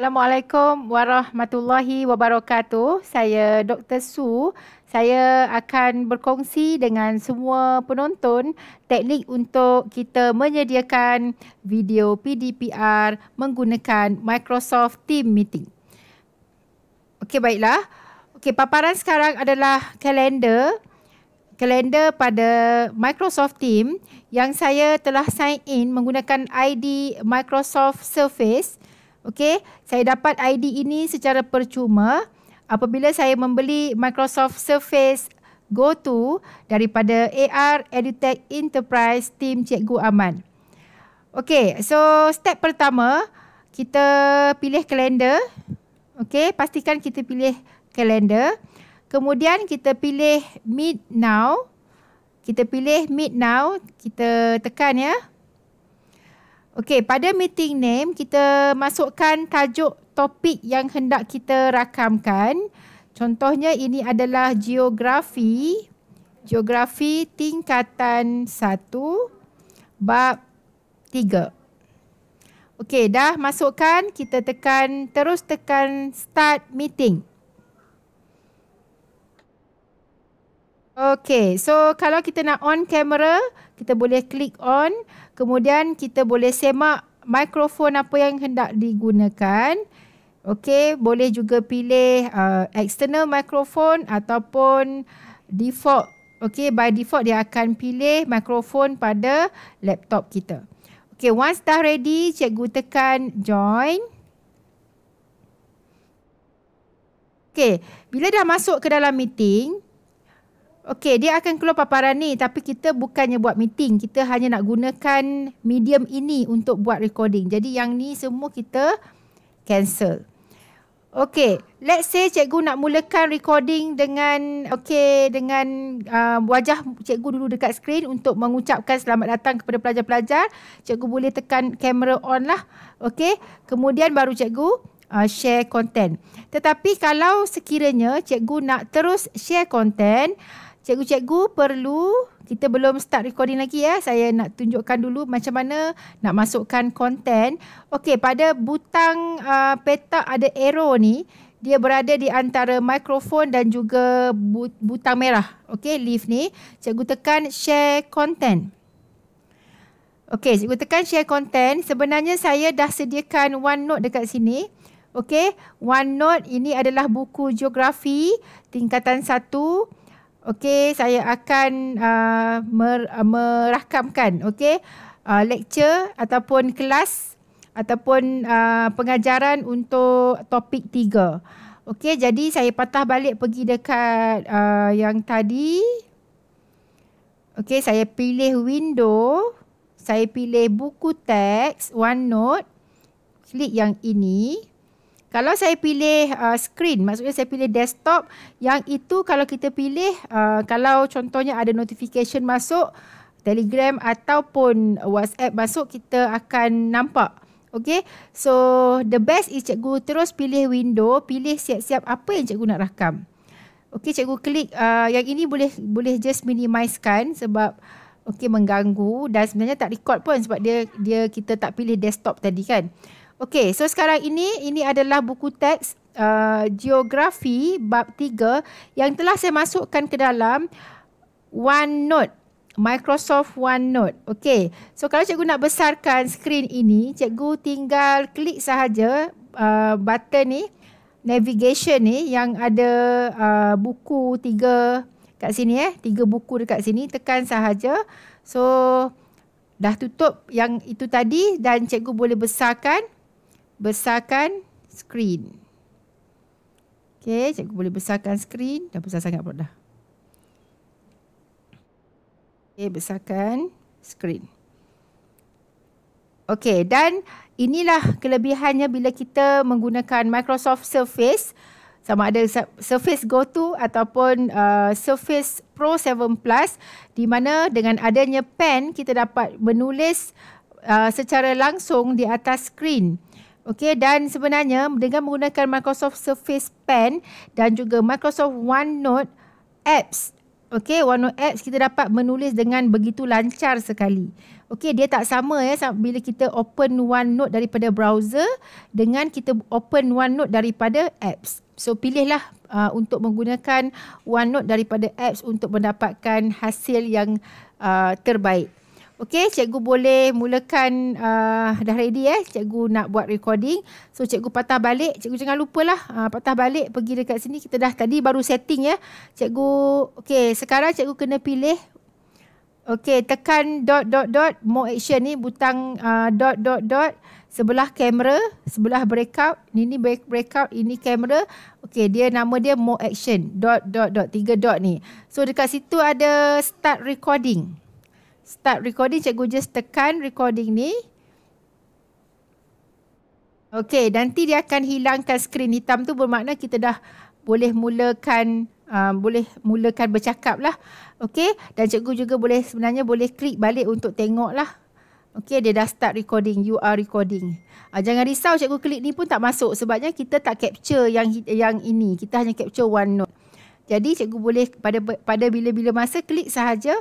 Assalamualaikum warahmatullahi wabarakatuh. Saya Dr. Su. Saya akan berkongsi dengan semua penonton teknik untuk kita menyediakan video PDPR menggunakan Microsoft Team Meeting. Okey, baiklah. Okey, paparan sekarang adalah kalender. Kalender pada Microsoft Team yang saya telah sign in menggunakan ID Microsoft Surface. Okey, saya dapat ID ini secara percuma apabila saya membeli Microsoft Surface Go 2 daripada AR EduTech Enterprise Team Cikgu Aman. Okey, so step pertama kita pilih kalender. Okey, pastikan kita pilih kalender. Kemudian kita pilih Meet Now. Kita pilih Meet Now, kita tekan ya. Okey, pada meeting name kita masukkan tajuk topik yang hendak kita rakamkan. Contohnya ini adalah geografi. Geografi tingkatan 1 bab 3. Okey, dah masukkan, kita tekan terus tekan start meeting. Okey, so kalau kita nak on camera, kita boleh klik on. Kemudian kita boleh semak mikrofon apa yang hendak digunakan. Okey, boleh juga pilih uh, external microphone ataupun default. Okey, by default dia akan pilih mikrofon pada laptop kita. Okey, once dah ready, cikgu tekan join. Okey, bila dah masuk ke dalam meeting, Okey, dia akan keluar paparan ni tapi kita bukannya buat meeting. Kita hanya nak gunakan medium ini untuk buat recording. Jadi yang ni semua kita cancel. Okey, let's say cikgu nak mulakan recording dengan okey dengan uh, wajah cikgu dulu dekat skrin untuk mengucapkan selamat datang kepada pelajar-pelajar. Cikgu boleh tekan kamera on lah. Okey, kemudian baru cikgu uh, share content. Tetapi kalau sekiranya cikgu nak terus share content, Cikgu-cikgu perlu kita belum start recording lagi ya. Saya nak tunjukkan dulu macam mana nak masukkan konten. Okey, pada butang uh, petak ada arrow ni, dia berada di antara mikrofon dan juga butang merah. Okey, leave ni. Cikgu tekan share content. Okey, cikgu tekan share content. Sebenarnya saya dah sediakan OneNote dekat sini. Okey, OneNote ini adalah buku geografi tingkatan satu. Okey, saya akan uh, mer, uh, merakamkan okey uh, lecture ataupun kelas ataupun uh, pengajaran untuk topik tiga. Okey, jadi saya patah balik pergi dekat uh, yang tadi. Okey, saya pilih window, saya pilih buku teks OneNote. Klik yang ini. Kalau saya pilih uh, screen, maksudnya saya pilih desktop, yang itu kalau kita pilih, uh, kalau contohnya ada notification masuk, Telegram ataupun WhatsApp masuk, kita akan nampak. Okay, so the best is cikgu terus pilih window, pilih siap-siap apa yang cikgu nak rakam. Okay, cikgu klik uh, yang ini boleh boleh just minimizekan sebab okay mengganggu dan sebenarnya tak record pun sebab dia dia kita tak pilih desktop tadi kan. Okey, so sekarang ini ini adalah buku teks uh, geografi bab 3 yang telah saya masukkan ke dalam OneNote. Microsoft OneNote. Okey. So kalau cikgu nak besarkan skrin ini, cikgu tinggal klik sahaja uh, button ni navigation ni yang ada uh, buku tiga kat sini eh, tiga buku dekat sini, tekan sahaja. So dah tutup yang itu tadi dan cikgu boleh besarkan besarkan skrin. Okey, cikgu boleh besarkan skrin. Dah besar sangat pula dah. Okey, besarkan skrin. Okey, dan inilah kelebihannya bila kita menggunakan Microsoft Surface sama ada Surface Go 2 ataupun uh, Surface Pro 7 Plus di mana dengan adanya pen kita dapat menulis uh, secara langsung di atas skrin. Okey dan sebenarnya dengan menggunakan Microsoft Surface Pen dan juga Microsoft OneNote apps Okey OneNote apps kita dapat menulis dengan begitu lancar sekali. Okey, dia tak sama ya bila kita open OneNote daripada browser dengan kita open OneNote daripada apps. So pilihlah uh, untuk menggunakan OneNote daripada apps untuk mendapatkan hasil yang uh, terbaik. Okey, cikgu boleh mulakan uh, dah ready eh. Cikgu nak buat recording. So cikgu patah balik. Cikgu jangan lupalah uh, patah balik pergi dekat sini. Kita dah tadi baru setting ya. Cikgu okey, sekarang cikgu kena pilih Okey, tekan dot dot dot more action ni butang uh, dot dot dot sebelah kamera, sebelah breakout. Ini ni break, breakout, ini kamera. Okey, dia nama dia more action dot dot dot tiga dot ni. So dekat situ ada start recording start recording cikgu just tekan recording ni Okey, nanti dia akan hilangkan skrin hitam tu bermakna kita dah boleh mulakan uh, boleh mulakan bercakap lah. Okey, dan cikgu juga boleh sebenarnya boleh klik balik untuk tengok lah. Okey, dia dah start recording. You are recording. Uh, jangan risau cikgu klik ni pun tak masuk sebabnya kita tak capture yang yang ini. Kita hanya capture one note. Jadi cikgu boleh pada pada bila-bila masa klik sahaja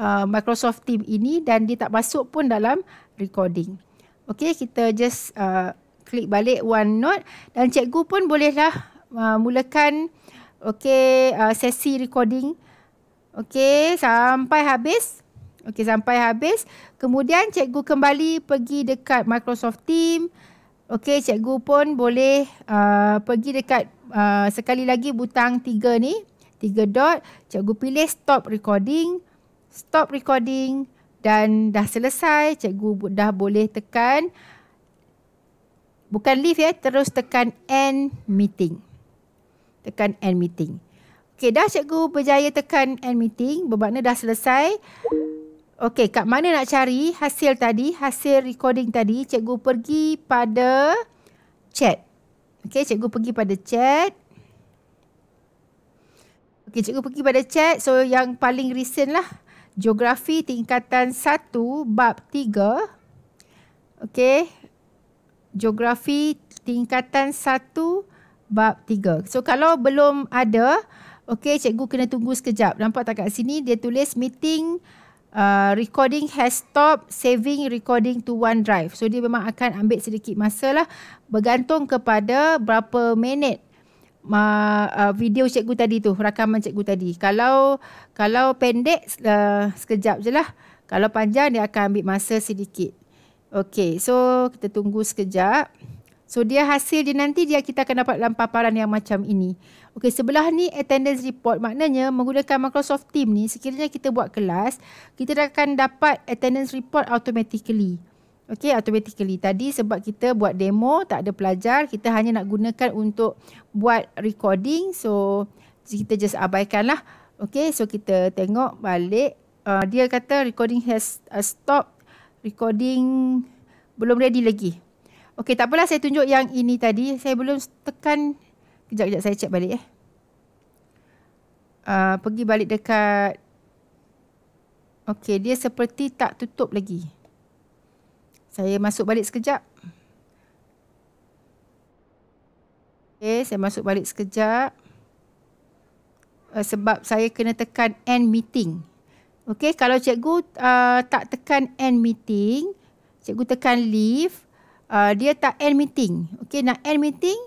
uh, Microsoft Team ini dan dia tak masuk pun dalam recording. Okey, kita just uh, klik balik OneNote dan cikgu pun bolehlah uh, mulakan okey uh, sesi recording. Okey, sampai habis. Okey, sampai habis. Kemudian cikgu kembali pergi dekat Microsoft Team. Okey, cikgu pun boleh uh, pergi dekat uh, sekali lagi butang tiga ni. Tiga dot. Cikgu pilih stop recording stop recording dan dah selesai cikgu dah boleh tekan bukan leave ya terus tekan end meeting. Tekan end meeting. Okey dah cikgu berjaya tekan end meeting bermakna dah selesai. Okey kat mana nak cari hasil tadi hasil recording tadi cikgu pergi pada chat. Okey cikgu pergi pada chat. Okey cikgu pergi pada chat so yang paling recent lah Geografi tingkatan 1 bab 3. Okey. Geografi tingkatan 1 bab 3. So kalau belum ada, okey cikgu kena tunggu sekejap. Nampak tak kat sini dia tulis meeting uh, recording has stopped saving recording to OneDrive. So dia memang akan ambil sedikit masa lah bergantung kepada berapa minit uh, video cikgu tadi tu, rakaman cikgu tadi. Kalau kalau pendek uh, sekejap je lah. Kalau panjang dia akan ambil masa sedikit. Okey, so kita tunggu sekejap. So dia hasil dia nanti dia kita akan dapat dalam paparan yang macam ini. Okey, sebelah ni attendance report maknanya menggunakan Microsoft Team ni sekiranya kita buat kelas, kita akan dapat attendance report automatically. Okay, automatically. Tadi sebab kita buat demo, tak ada pelajar. Kita hanya nak gunakan untuk buat recording. So, kita just abaikan lah. So kita tengok balik. Uh, dia kata recording has uh, stop. Recording belum ready lagi. Okay, tak apalah saya tunjuk yang ini tadi. Saya belum tekan. Kejap-kejap saya check balik eh. Uh, pergi balik dekat. Okay, dia seperti tak tutup lagi. Saya masuk balik sekejap. Okay, saya masuk balik sekejap. Uh, sebab saya kena tekan end meeting. Okay, kalau cikgu uh, tak tekan end meeting, cikgu tekan leave, uh, dia tak end meeting. Okay, nak end meeting,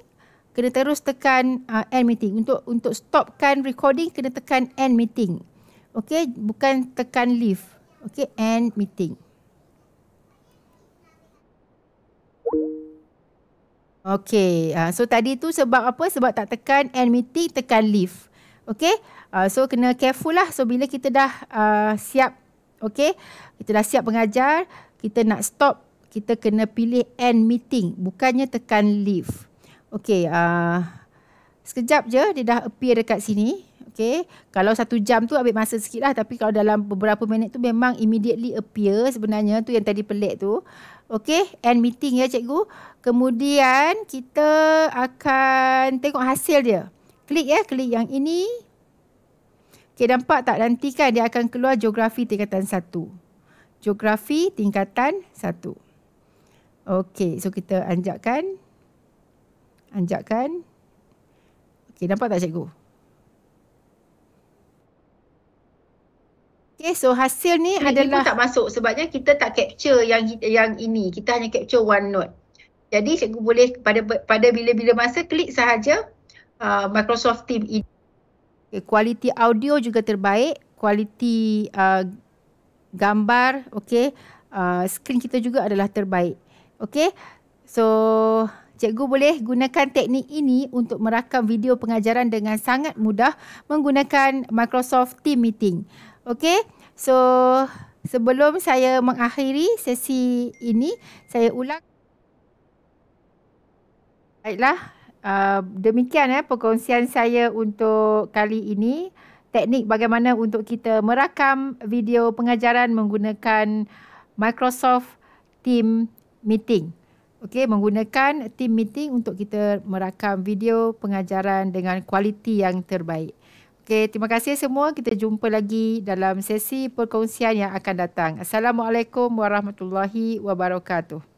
kena terus tekan uh, end meeting. Untuk untuk stopkan recording, kena tekan end meeting. Okay, bukan tekan leave. Okay, end meeting. Okay, uh, so tadi tu sebab apa? Sebab tak tekan end meeting, tekan leave. Okay, uh, so kena careful lah. So bila kita dah uh, siap, okay, kita dah siap mengajar, kita nak stop, kita kena pilih end meeting. Bukannya tekan leave. Okay, uh, sekejap je dia dah appear dekat sini. Okay, kalau satu jam tu ambil masa sikit lah. Tapi kalau dalam beberapa minit tu memang immediately appear sebenarnya. tu yang tadi pelik tu. Okay, end meeting ya cikgu. Kemudian kita akan tengok hasil dia. Klik ya, klik yang ini. Okay, nampak tak nanti kan dia akan keluar geografi tingkatan satu. Geografi tingkatan satu. Okay, so kita anjakkan. Anjakkan. Okay, nampak tak cikgu? Okay, so hasil ni Ini adalah pun tak masuk sebabnya kita tak capture yang yang ini. Kita hanya capture OneNote. Jadi cikgu boleh pada pada bila-bila masa klik sahaja uh, Microsoft Team ini. okay, kualiti audio juga terbaik, kualiti uh, gambar, okey, uh, skrin kita juga adalah terbaik. Okey. So Cikgu boleh gunakan teknik ini untuk merakam video pengajaran dengan sangat mudah menggunakan Microsoft Team Meeting. Okey, so sebelum saya mengakhiri sesi ini, saya ulang. Baiklah, uh, demikian ya perkongsian saya untuk kali ini. Teknik bagaimana untuk kita merakam video pengajaran menggunakan Microsoft Team Meeting. Okey, menggunakan team meeting untuk kita merakam video pengajaran dengan kualiti yang terbaik. Okey, terima kasih semua. Kita jumpa lagi dalam sesi perkongsian yang akan datang. Assalamualaikum warahmatullahi wabarakatuh.